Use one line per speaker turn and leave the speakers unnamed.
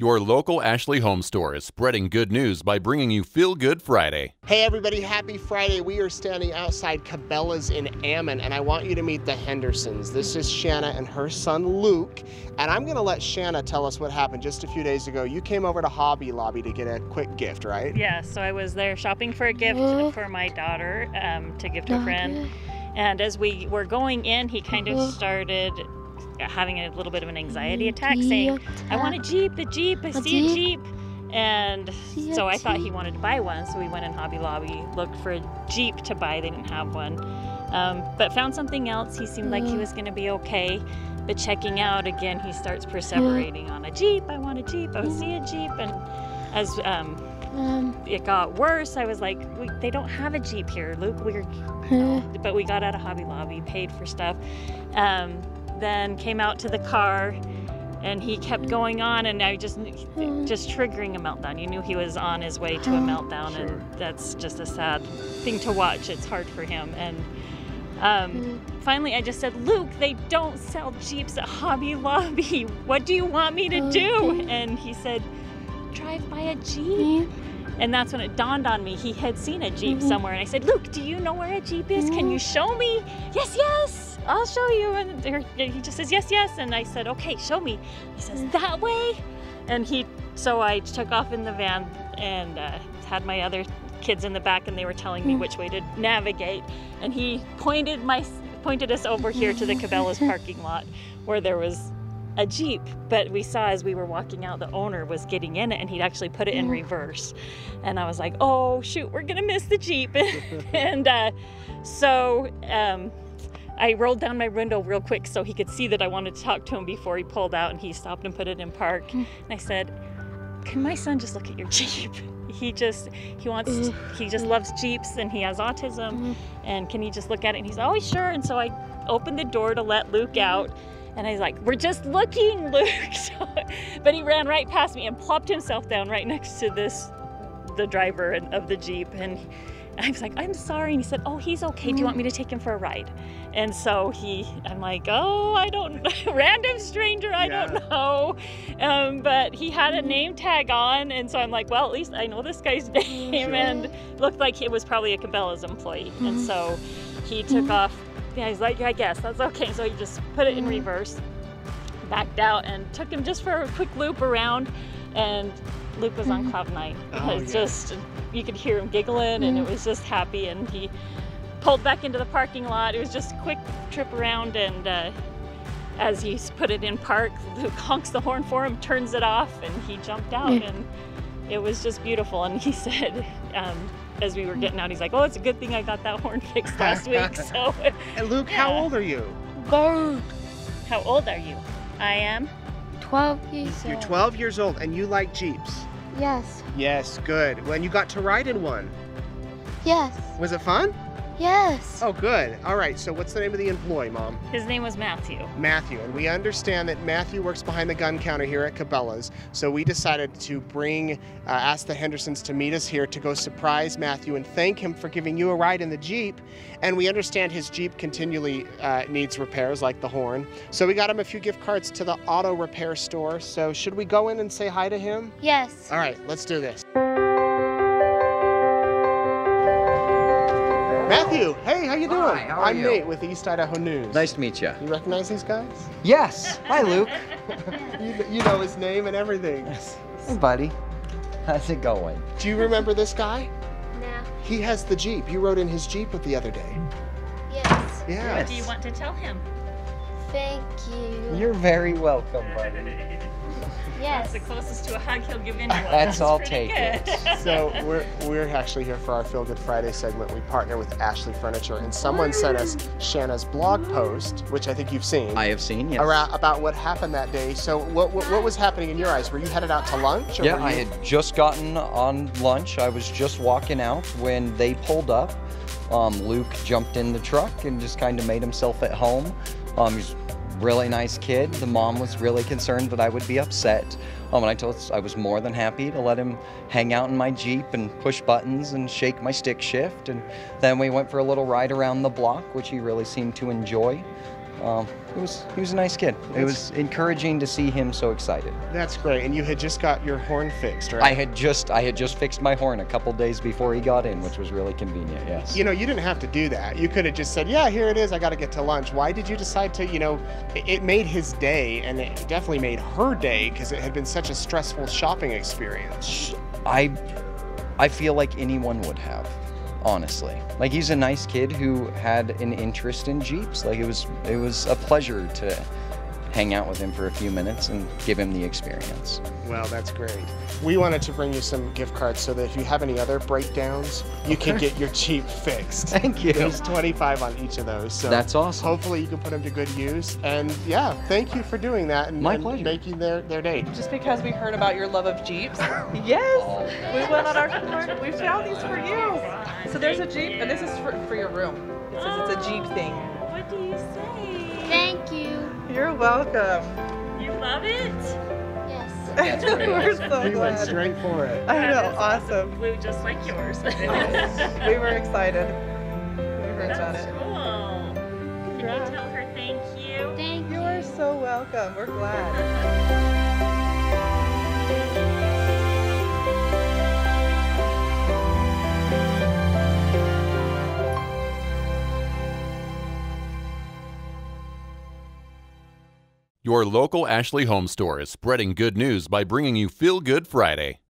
Your local Ashley Home Store is spreading good news by bringing you Feel Good Friday.
Hey everybody, happy Friday. We are standing outside Cabela's in Ammon and I want you to meet the Hendersons. This is Shanna and her son Luke. And I'm gonna let Shanna tell us what happened just a few days ago. You came over to Hobby Lobby to get a quick gift, right?
Yeah, so I was there shopping for a gift for my daughter um, to give to a friend. And as we were going in, he kind of started having a little bit of an anxiety attack, saying, I want a Jeep, a Jeep, I see a Jeep. And so I thought he wanted to buy one. So we went in Hobby Lobby, looked for a Jeep to buy. They didn't have one. Um, but found something else. He seemed like he was going to be okay. But checking out again, he starts perseverating on a Jeep. I want a Jeep. I see a Jeep. And as um, it got worse, I was like, we, they don't have a Jeep here, Luke. We're, you know, but we got out of Hobby Lobby, paid for stuff. Um, then came out to the car and he kept going on and I just hmm. just triggering a meltdown. You knew he was on his way to a meltdown and that's just a sad thing to watch. It's hard for him and um, hmm. finally I just said, Luke, they don't sell Jeeps at Hobby Lobby. What do you want me to oh, do? And he said, drive by a Jeep. Hmm. And that's when it dawned on me he had seen a Jeep mm-hmm. somewhere. And I said, Luke, do you know where a Jeep is? Can you show me? Yes, yes, I'll show you. And he just says, yes, yes. And I said, okay, show me. He says, mm. that way. And he, so I took off in the van and uh, had my other kids in the back and they were telling me mm. which way to navigate. And he pointed my, pointed us over here to the Cabela's parking lot where there was a Jeep, but we saw as we were walking out, the owner was getting in it and he'd actually put it in reverse. And I was like, oh, shoot, we're gonna miss the Jeep. and uh, so um, I rolled down my window real quick so he could see that I wanted to talk to him before he pulled out and he stopped and put it in park. And I said, can my son just look at your Jeep? He just, he wants, he just loves Jeeps and he has autism. And can he just look at it? And he's, oh, sure. And so I opened the door to let Luke out. And I was like, we're just looking, Luke. So, but he ran right past me and plopped himself down right next to this, the driver of the Jeep. And I was like, I'm sorry. And he said, Oh, he's okay. Do you want me to take him for a ride? And so he, I'm like, Oh, I don't, random stranger, I
Yeah.
don't know. Um, but he had a name tag on. And so I'm like, Well, at least I know this guy's name. And looked like it was probably a Cabela's employee. And so he took off. Yeah, he's like, I guess that's okay. So he just put it in mm-hmm. reverse, backed out, and took him just for a quick loop around. And Luke was on mm-hmm. cloud nine.
Oh,
it's
yeah.
just, you could hear him giggling, and it mm-hmm. was just happy. And he pulled back into the parking lot. It was just a quick trip around, and uh, as he put it in park, Luke honks the horn for him, turns it off, and he jumped out, and it was just beautiful. And he said, um, as we were getting out, he's like, "Oh, it's a good thing I got that horn fixed last week." So,
And Luke, how old are you?
Bird.
how old are you? I am.
12 years
You're
old.
12 years old and you like Jeeps.
Yes.
Yes, good. When you got to ride in one,
Yes.
was it fun?
Yes.
Oh, good. All right, so what's the name of the employee, Mom?
His name was Matthew.
Matthew, and we understand that Matthew works behind the gun counter here at Cabela's. So we decided to bring, uh, ask the Hendersons to meet us here to go surprise Matthew and thank him for giving you a ride in the Jeep. And we understand his Jeep continually uh, needs repairs, like the horn. So we got him a few gift cards to the auto repair store. So should we go in and say hi to him?
Yes.
All right, let's do this. Matthew, hey, how you doing?
Hi, how are
I'm
you?
Nate with East Idaho News.
Nice to meet you.
You recognize these guys?
Yes. Hi, Luke.
you, you know his name and everything.
Hey, buddy. How's it going?
Do you remember this guy?
No.
He has the Jeep. You rode in his Jeep with the other day.
Yes.
Yeah.
What do you want to tell him?
Thank you.
You're very welcome, buddy.
Yes.
That's the closest to a hug he'll give anyone.
That's
That's
all
pretty
take
good.
it.
So we're we're actually here for our Feel Good Friday segment. We partner with Ashley Furniture, and someone sent us Shanna's blog post, which I think you've seen,
I have seen, yes.
around about what happened that day. So what, what what was happening in your eyes? Were you headed out to lunch? Or
Yeah,
were
I had just gotten on lunch. I was just walking out when they pulled up. Um, Luke jumped in the truck and just kind of made himself at home. Um, he's a really nice kid. The mom was really concerned that I would be upset. Um, and I told I was more than happy to let him hang out in my Jeep and push buttons and shake my stick shift. And then we went for a little ride around the block, which he really seemed to enjoy. Um, it was he was a nice kid. It was encouraging to see him so excited.
That's great. And you had just got your horn fixed, right?
I had just I had just fixed my horn a couple days before he got in, which was really convenient. Yes.
You know, you didn't have to do that. You could have just said, "Yeah, here it is. I got to get to lunch." Why did you decide to? You know, it, it made his day, and it definitely made her day because it had been such a stressful shopping experience.
I I feel like anyone would have, honestly. Like he's a nice kid who had an interest in Jeeps. Like it was it was a pleasure to hang out with him for a few minutes and give him the experience.
Well, that's great. We wanted to bring you some gift cards so that if you have any other breakdowns, you can get your Jeep fixed.
Thank you.
There's 25 on each of those. So
That's awesome.
Hopefully, you can put them to good use. And yeah, thank you for doing that and,
My
and
pleasure.
making their, their day.
Just because we heard about your love of Jeeps. yes, we went on our tour. We found these for you. So there's a Jeep, and this is for, for your room. It says it's a Jeep thing.
What do you say?
Thank you.
You're welcome.
You love it?
Yes.
We're so
We went straight for it.
I know,
That is
awesome.
Blue just like yours.
We were excited. We heard about
That's
it.
cool. Can you tell her thank you?
Thank you.
You are so welcome. We're glad.
Your local Ashley Home Store is spreading good news by bringing you Feel Good Friday.